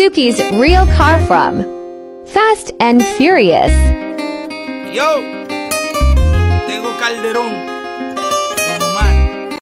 Suki's real car from Fast and Furious. Yo, tengo Calderón